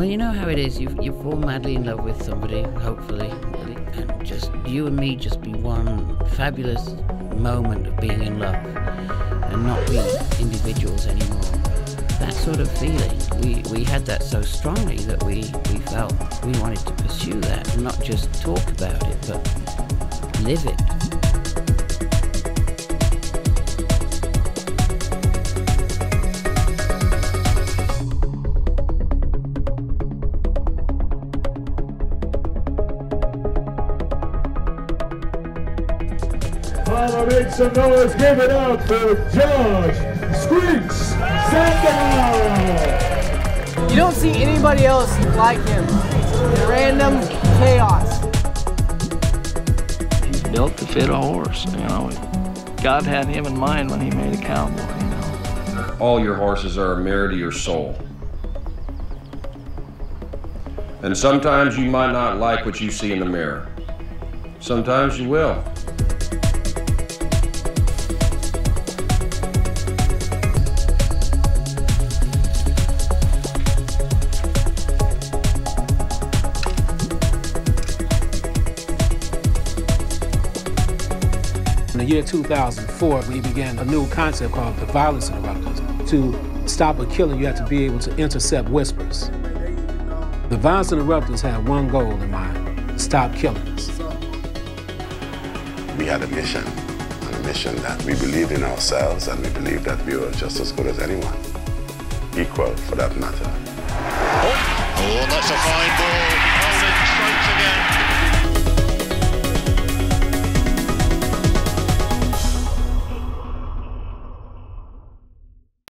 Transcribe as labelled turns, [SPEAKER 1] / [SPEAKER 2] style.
[SPEAKER 1] Well, you know how it is. You you fall madly in love with somebody, hopefully, and just you and me just be one fabulous moment of being in love, and not be individuals anymore. That sort of feeling, we, we had that so strongly that we, we felt we wanted to pursue that, and not just talk about it, but live it.
[SPEAKER 2] Mama, make some noise. Give it up for George Screech Sandow.
[SPEAKER 3] You don't see anybody else like him. Random chaos.
[SPEAKER 4] He's built to fit a horse, you know. God had him in mind when he made a cowboy, you know.
[SPEAKER 5] All your horses are a mirror to your soul. And sometimes you might not like what you see in the mirror. Sometimes you will.
[SPEAKER 6] In the year 2004, we began a new concept called the violence interrupters. To stop a killer, you have to be able to intercept whispers. The violence interrupters had one goal in mind, stop killings.
[SPEAKER 7] We had a mission, and a mission that we believed in ourselves and we believed that we were just as good as anyone, equal for that matter.
[SPEAKER 8] Oh, oh that's a fine ball. Holding strikes again.